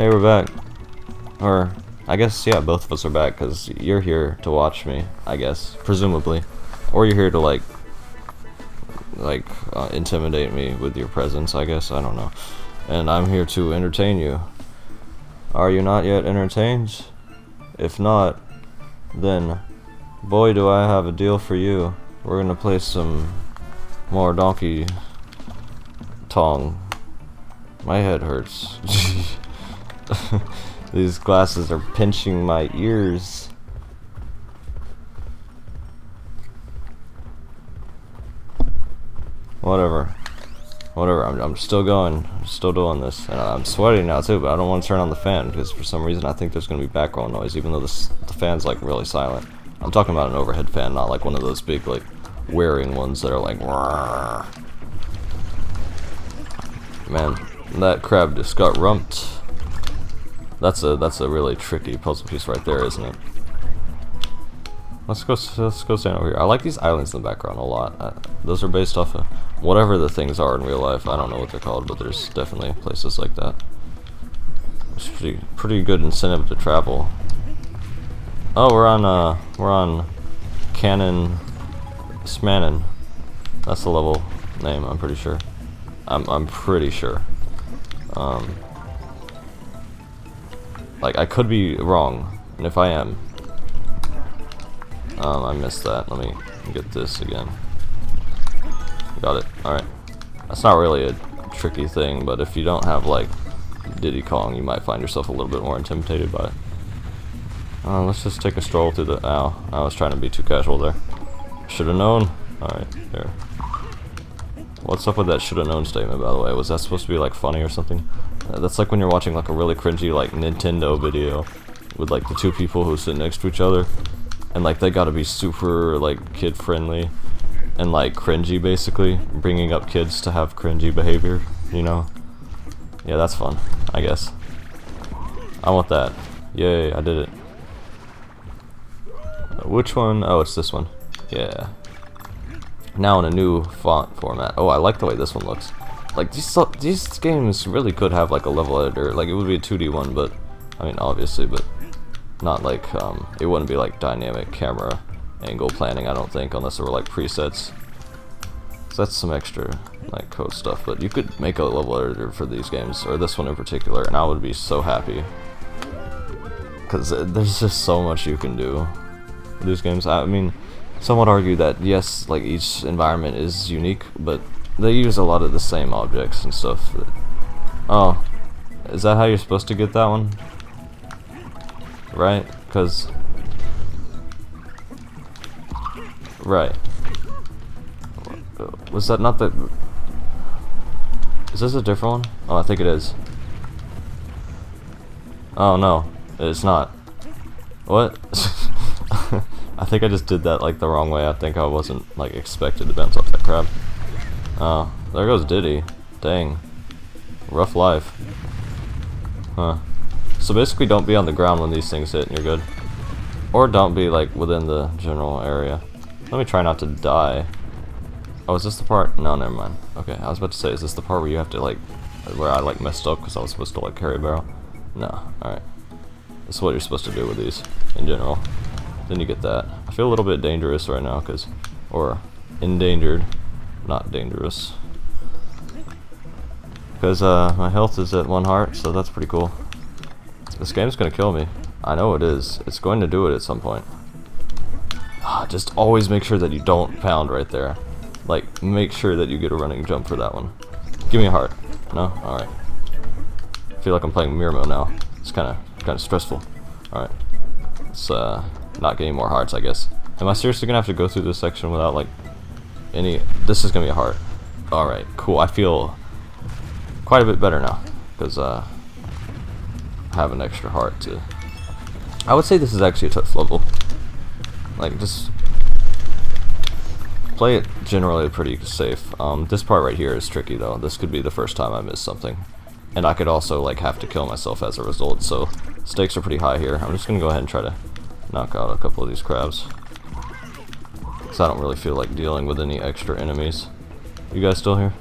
Hey, we're back. Or, I guess, yeah, both of us are back, because you're here to watch me, I guess, presumably. Or you're here to, like, like, uh, intimidate me with your presence, I guess, I don't know. And I'm here to entertain you. Are you not yet entertained? If not, then, boy do I have a deal for you. We're gonna play some more Donkey Tong. My head hurts. These glasses are pinching my ears. Whatever. Whatever, I'm, I'm still going. I'm still doing this. And I'm sweating now too, but I don't want to turn on the fan because for some reason I think there's going to be background noise even though this, the fan's like really silent. I'm talking about an overhead fan, not like one of those big like wearing ones that are like Man, that crab just got rumped. That's a that's a really tricky puzzle piece right there, isn't it? Let's go let's go stand over here. I like these islands in the background a lot. Uh, those are based off of whatever the things are in real life. I don't know what they're called, but there's definitely places like that. It's pretty pretty good incentive to travel. Oh, we're on uh we're on Cannon Smannon. That's the level name, I'm pretty sure. I'm I'm pretty sure. Um like I could be wrong, and if I am, um, I missed that. Let me get this again. Got it. Alright. That's not really a tricky thing, but if you don't have, like, Diddy Kong, you might find yourself a little bit more intimidated by it. Uh, let's just take a stroll through the... Ow. I was trying to be too casual there. Should've known. Alright, there. What's up with that should've known statement, by the way? Was that supposed to be, like, funny or something? That's like when you're watching, like, a really cringy, like, Nintendo video with, like, the two people who sit next to each other. And, like, they gotta be super, like, kid-friendly and, like, cringy, basically. Bringing up kids to have cringy behavior, you know? Yeah, that's fun, I guess. I want that. Yay, I did it. Uh, which one? Oh, it's this one. Yeah. Now in a new font format. Oh, I like the way this one looks. Like, these, these games really could have, like, a level editor. Like, it would be a 2D one, but, I mean, obviously, but not like, um, it wouldn't be, like, dynamic camera angle planning, I don't think, unless there were, like, presets. So that's some extra, like, code stuff, but you could make a level editor for these games, or this one in particular, and I would be so happy. Because there's just so much you can do these games. I mean, some would argue that yes, like each environment is unique, but they use a lot of the same objects and stuff. Oh, is that how you're supposed to get that one? Right? Because... Right. Was that not the... Is this a different one? Oh, I think it is. Oh, no. It's not. What? I think I just did that like the wrong way. I think I wasn't like expected to bounce off that crab. Oh, there goes Diddy. Dang. Rough life. Huh. So basically don't be on the ground when these things hit and you're good. Or don't be like within the general area. Let me try not to die. Oh, is this the part? No, never mind. Okay, I was about to say, is this the part where you have to like, where I like messed up because I was supposed to like carry a barrel? No, alright. This is what you're supposed to do with these, in general. Then you get that. I feel a little bit dangerous right now, because, or endangered, not dangerous. Because uh, my health is at one heart, so that's pretty cool. This game's gonna kill me. I know it is. It's going to do it at some point. Ah, just always make sure that you don't pound right there. Like, make sure that you get a running jump for that one. Give me a heart. No? Alright. I feel like I'm playing Mirror Mode now. It's kinda, kinda stressful. Alright. Let's, uh, not getting more hearts, I guess. Am I seriously gonna have to go through this section without, like, any... This is gonna be a heart. Alright, cool. I feel quite a bit better now. Because, uh, I have an extra heart too. I would say this is actually a tough level. Like, just... Play it generally pretty safe. Um, this part right here is tricky, though. This could be the first time I miss something. And I could also, like, have to kill myself as a result, so... Stakes are pretty high here. I'm just gonna go ahead and try to knock out a couple of these crabs. I don't really feel like dealing with any extra enemies. You guys still here?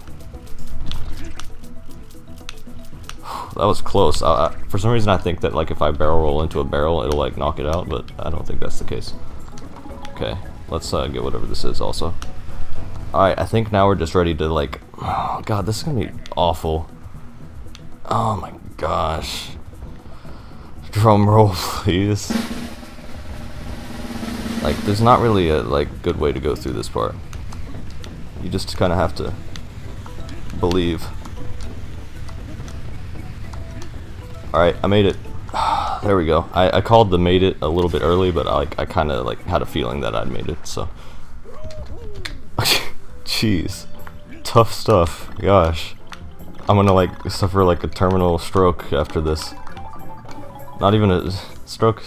that was close. I, I, for some reason, I think that like if I barrel roll into a barrel, it'll like knock it out, but I don't think that's the case. Okay, let's uh, get whatever this is also. Alright, I think now we're just ready to like... Oh god, this is gonna be awful. Oh my gosh. Drum roll, please. Like, there's not really a like good way to go through this part. You just kind of have to believe. Alright, I made it. there we go. I, I called the made it a little bit early, but I, like I kind of like had a feeling that I'd made it, so. Jeez. Tough stuff. Gosh. I'm gonna like suffer like a terminal stroke after this. Not even a stroke.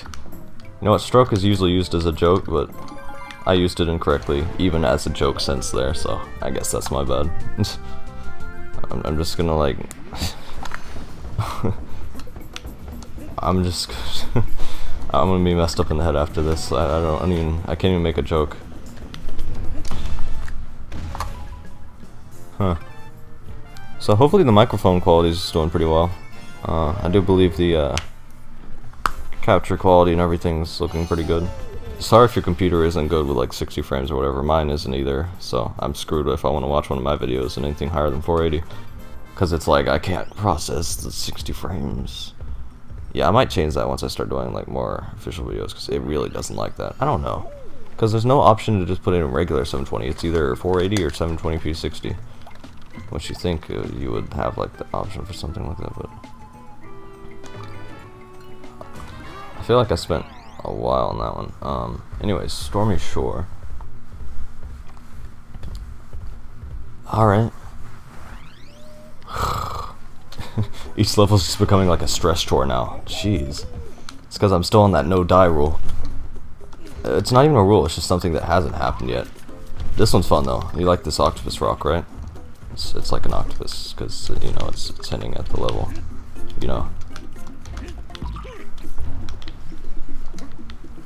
You know what, stroke is usually used as a joke, but I used it incorrectly, even as a joke sense there, so I guess that's my bad. I'm, I'm just gonna like... I'm just... I'm gonna be messed up in the head after this. I, I don't I even... I can't even make a joke. Huh. So hopefully the microphone quality is doing pretty well. Uh, I do believe the uh, capture quality and everything's looking pretty good. Sorry if your computer isn't good with like 60 frames or whatever, mine isn't either, so I'm screwed if I want to watch one of my videos and anything higher than 480. Because it's like, I can't process the 60 frames. Yeah, I might change that once I start doing like more official videos, because it really doesn't like that. I don't know. Because there's no option to just put it in regular 720, it's either 480 or 720p 60. Which you think uh, you would have like the option for something like that, but... I feel like I spent a while on that one. Um, anyways, Stormy Shore. Alright. Each level is just becoming like a stress chore now. Jeez. It's because I'm still on that no die rule. Uh, it's not even a rule, it's just something that hasn't happened yet. This one's fun though. You like this octopus rock, right? It's, it's like an octopus, because, you know, it's, it's at the level. You know.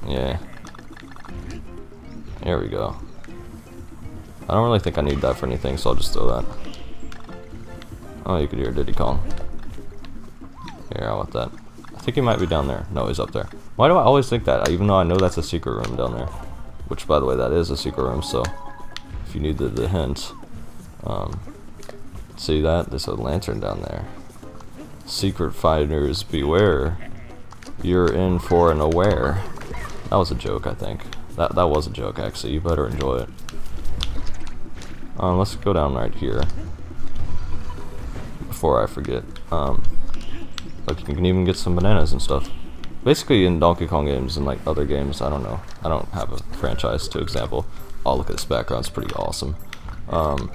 Yeah. There we go. I don't really think I need that for anything, so I'll just throw that. Oh, you could hear Diddy Kong. Here, I want that. I think he might be down there. No, he's up there. Why do I always think that, even though I know that's a secret room down there? Which, by the way, that is a secret room, so if you need the, the hint. Um, see that? There's a lantern down there. Secret finders, beware. You're in for an aware. That was a joke, I think. That that was a joke, actually. You better enjoy it. Um, let's go down right here. Before I forget. Um, look, you can even get some bananas and stuff. Basically, in Donkey Kong games and like other games, I don't know. I don't have a franchise to example. Oh, look at this background. It's pretty awesome. Um,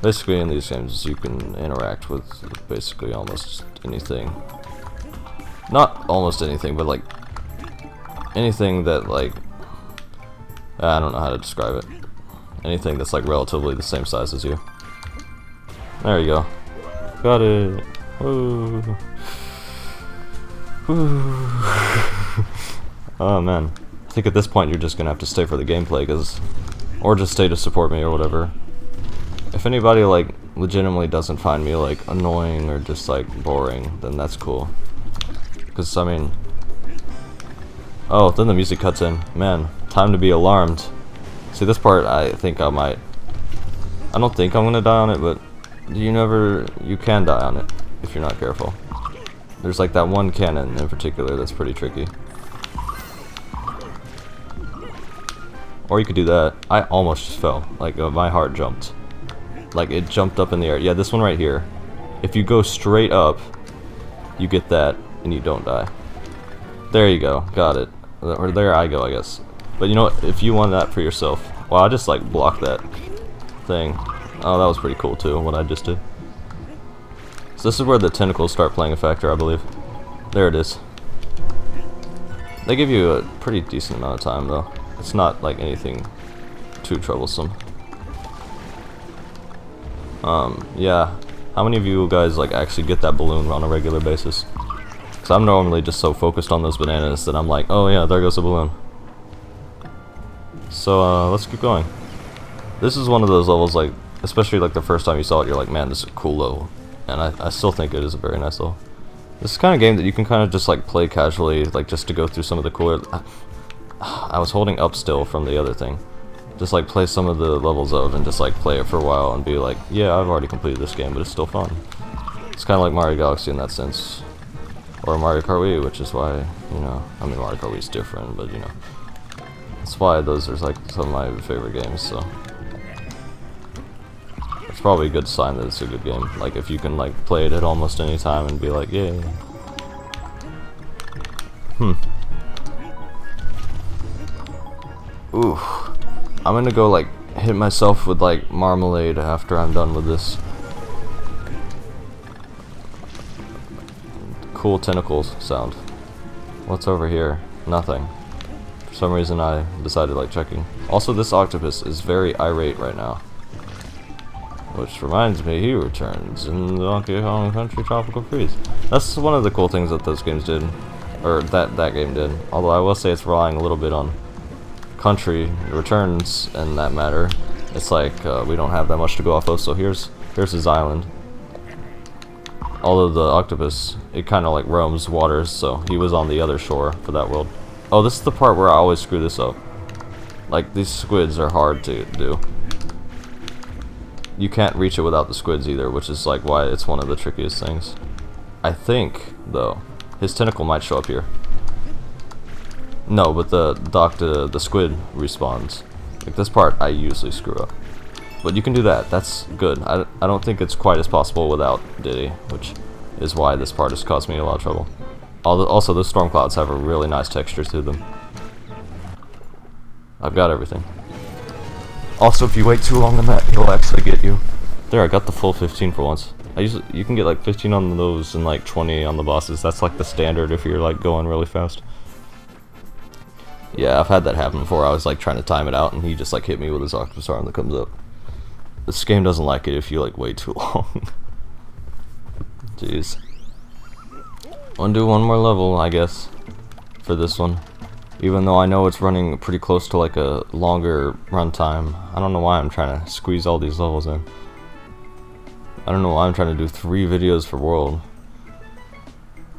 basically, in these games, you can interact with basically almost anything. Not almost anything, but like anything that like I don't know how to describe it. Anything that's like relatively the same size as you. There you go. Got it. Oh man. I think at this point you're just gonna have to stay for the gameplay, cause, or just stay to support me or whatever. If anybody like legitimately doesn't find me like annoying or just like boring, then that's cool. Cause I mean, Oh, then the music cuts in. Man, time to be alarmed. See, this part, I think I might... I don't think I'm gonna die on it, but you never... You can die on it, if you're not careful. There's like that one cannon in particular that's pretty tricky. Or you could do that. I almost just fell. Like, uh, my heart jumped. Like, it jumped up in the air. Yeah, this one right here. If you go straight up, you get that, and you don't die. There you go. Got it. Or there I go, I guess. But you know what? If you want that for yourself... Well, I just, like, blocked that thing. Oh, that was pretty cool, too, what I just did. So this is where the tentacles start playing a factor, I believe. There it is. They give you a pretty decent amount of time, though. It's not, like, anything too troublesome. Um, yeah. How many of you guys, like, actually get that balloon on a regular basis? Because I'm normally just so focused on those bananas that I'm like, oh yeah, there goes the balloon. So, uh, let's keep going. This is one of those levels, like, especially like the first time you saw it, you're like, man, this is a cool level. And I, I still think it is a very nice level. This is kind of game that you can kind of just like play casually, like just to go through some of the cooler. I was holding up still from the other thing. Just like play some of the levels of and just like play it for a while and be like, yeah, I've already completed this game, but it's still fun. It's kind of like Mario Galaxy in that sense. Or Mario Kart Wii, which is why, you know, I mean Mario Kart Wii is different, but you know. That's why those are like some of my favorite games, so. It's probably a good sign that it's a good game. Like if you can like play it at almost any time and be like, yay. Hmm. Ooh. I'm gonna go like hit myself with like marmalade after I'm done with this. Cool tentacles sound. What's over here? Nothing. For some reason I decided like checking. Also this octopus is very irate right now. Which reminds me, he returns in Donkey Kong Country Tropical Freeze. That's one of the cool things that those games did. Or that, that game did. Although I will say it's relying a little bit on country returns in that matter. It's like uh, we don't have that much to go off of, so here's here's his island. Although the octopus, it kind of like roams waters, so he was on the other shore for that world. Oh, this is the part where I always screw this up. Like, these squids are hard to do. You can't reach it without the squids either, which is like why it's one of the trickiest things. I think, though, his tentacle might show up here. No, but the doctor, the squid respawns. Like this part, I usually screw up. But you can do that. That's good. I, I don't think it's quite as possible without Diddy, which is why this part has caused me a lot of trouble. Also, the storm clouds have a really nice texture to them. I've got everything. Also, if you wait too long on that, he'll actually get you. There, I got the full 15 for once. I usually, you can get like 15 on those and like 20 on the bosses. That's like the standard if you're like going really fast. Yeah, I've had that happen before. I was like trying to time it out, and he just like hit me with his octopus arm that comes up. This game doesn't like it if you like wait too long. Jeez. Wanna do one more level, I guess, for this one. Even though I know it's running pretty close to like a longer runtime. I don't know why I'm trying to squeeze all these levels in. I don't know why I'm trying to do three videos for World.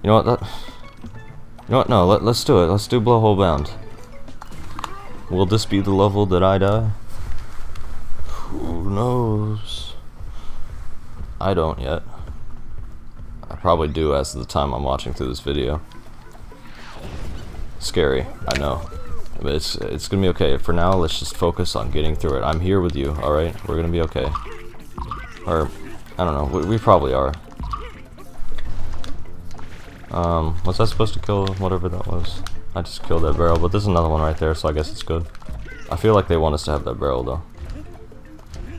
You know what? That, you know what? No, let, let's do it. Let's do Blowhole Bound. Will this be the level that I die? Knows? I don't yet. I probably do as of the time I'm watching through this video. Scary, I know. But it's it's gonna be okay. For now, let's just focus on getting through it. I'm here with you, alright? We're gonna be okay. Or, I don't know, we, we probably are. Um, was I supposed to kill whatever that was? I just killed that barrel, but there's another one right there, so I guess it's good. I feel like they want us to have that barrel, though.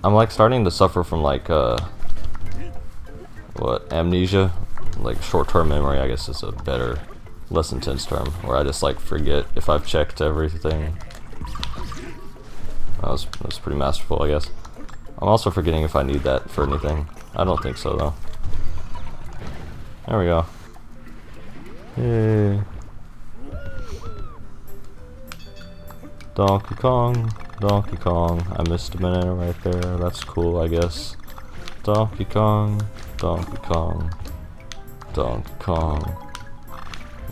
I'm, like, starting to suffer from, like, uh... What? Amnesia? Like, short-term memory, I guess is a better, less intense term. Where I just, like, forget if I've checked everything. That was, that was pretty masterful, I guess. I'm also forgetting if I need that for anything. I don't think so, though. There we go. Yay. Donkey Kong, Donkey Kong. I missed a banana right there. That's cool, I guess. Donkey Kong, Donkey Kong, Donkey Kong.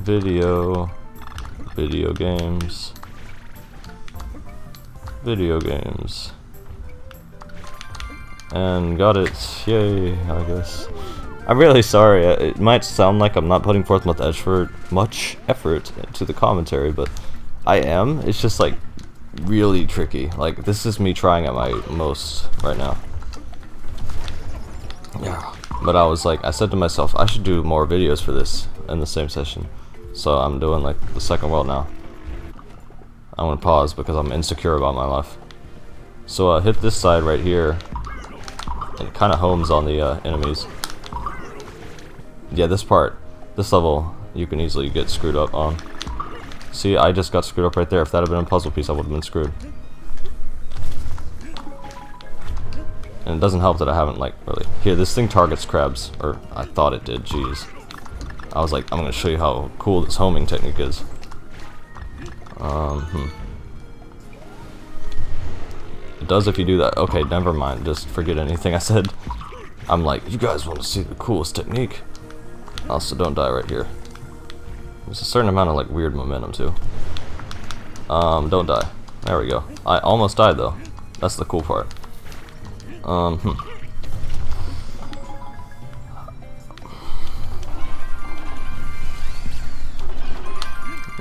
Video, video games, video games. And got it. Yay, I guess. I'm really sorry. It might sound like I'm not putting forth much effort, much effort into the commentary, but I am. It's just like really tricky. Like, this is me trying at my most right now. Yeah. But I was like, I said to myself, I should do more videos for this in the same session. So I'm doing like the second world now. I'm gonna pause because I'm insecure about my life. So I uh, hit this side right here. And it kind of homes on the uh, enemies. Yeah, this part, this level, you can easily get screwed up on. See, I just got screwed up right there. If that had been a puzzle piece, I would have been screwed. And it doesn't help that I haven't, like, really... Here, this thing targets crabs. Or, I thought it did, jeez. I was like, I'm gonna show you how cool this homing technique is. Um, hmm. It does if you do that. Okay, never mind. Just forget anything I said. I'm like, you guys want to see the coolest technique? Also, don't die right here. There's a certain amount of like weird momentum too. Um, don't die. There we go. I almost died though. That's the cool part. Um, hmm.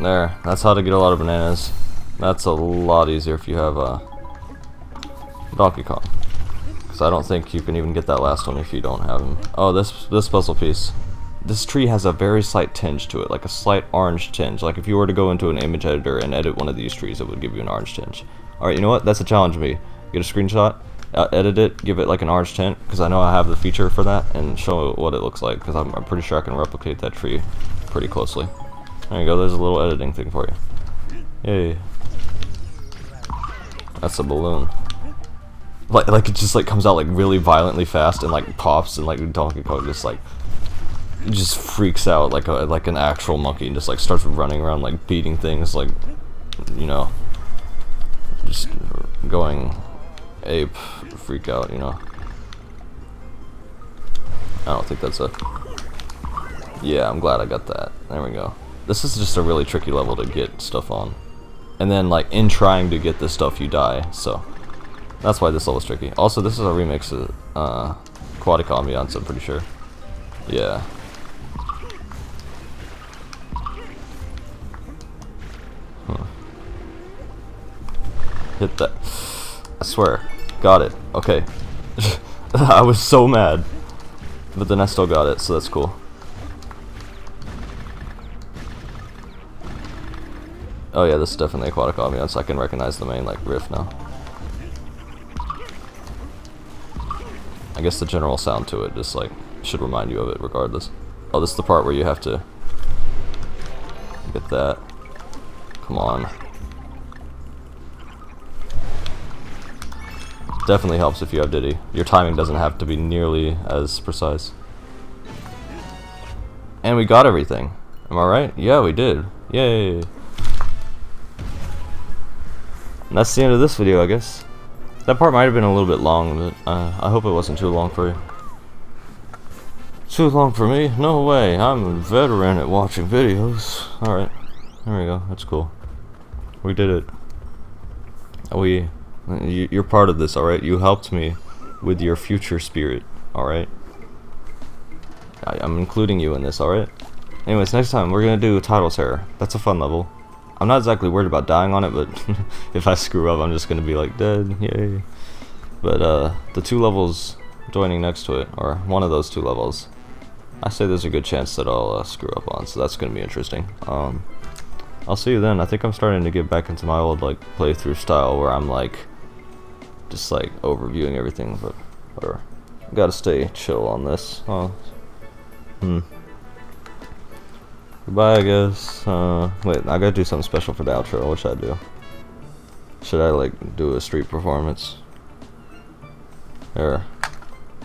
There, that's how to get a lot of bananas. That's a lot easier if you have a uh, Donkey Kong. Because I don't think you can even get that last one if you don't have him. Oh, this this puzzle piece. This tree has a very slight tinge to it, like a slight orange tinge. Like if you were to go into an image editor and edit one of these trees, it would give you an orange tinge. Alright, you know what? That's a challenge me. Get a screenshot, uh, edit it, give it like an orange tint, because I know I have the feature for that, and show what it looks like, because I'm, I'm pretty sure I can replicate that tree pretty closely. There you go, there's a little editing thing for you. Yay. That's a balloon. Like, like it just like comes out like really violently fast and like pops and like Donkey Kong just like just freaks out like a like an actual monkey and just like starts running around like beating things like you know just going ape freak out you know I don't think that's a yeah I'm glad I got that there we go this is just a really tricky level to get stuff on. And then, like, in trying to get this stuff, you die, so... That's why this level is tricky. Also, this is a remix of uh, Aquatic Ambiance, I'm pretty sure. Yeah. Hit that. I swear. Got it. Okay. I was so mad. But then I still got it, so that's cool. Oh yeah, this is definitely aquatic ambiance. I can recognize the main like riff now. I guess the general sound to it just like should remind you of it regardless. Oh, this is the part where you have to get that. Come on. Definitely helps if you have Diddy. Your timing doesn't have to be nearly as precise. And we got everything. Am I right? Yeah, we did. Yay. And that's the end of this video, I guess. That part might have been a little bit long, but uh, I hope it wasn't too long for you. Too long for me? No way. I'm a veteran at watching videos. Alright. There we go. That's cool. We did it. We... You're part of this, alright? You helped me with your future spirit, alright? I'm including you in this, alright? Anyways, next time we're gonna do Tidal Terror. That's a fun level. I'm not exactly worried about dying on it, but if I screw up, I'm just gonna be like dead. Yay! But uh, the two levels joining next to it, or one of those two levels, I say there's a good chance that I'll uh, screw up on, so that's gonna be interesting. Um, I'll see you then. I think I'm starting to get back into my old like playthrough style where I'm like just like overviewing everything, but whatever. Gotta stay chill on this. Oh, hmm. Goodbye, I guess. Uh, wait, I gotta do something special for the outro. What should I do? Should I, like, do a street performance? Here.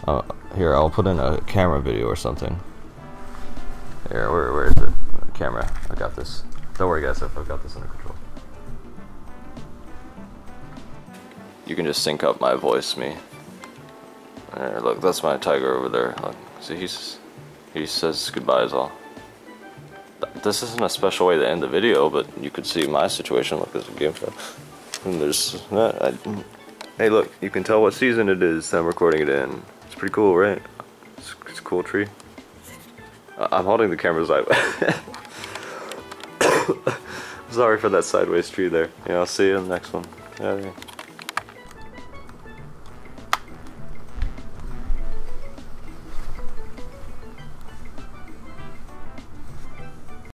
Uh, here, I'll put in a camera video or something. Here, where, where is it? Camera. I got this. Don't worry, guys, I've got this under control. You can just sync up my voice, me. There, look, that's my tiger over there. Look, see, he's, he says goodbye goodbyes all this isn't a special way to end the video, but you could see my situation. Look, there's a game show. And there's, I, hey, look, you can tell what season it is I'm recording it in. It's pretty cool, right? It's, it's a cool tree. I'm holding the camera's eye. Sorry for that sideways tree there. Yeah, I'll see you in the next one. Yeah, yeah.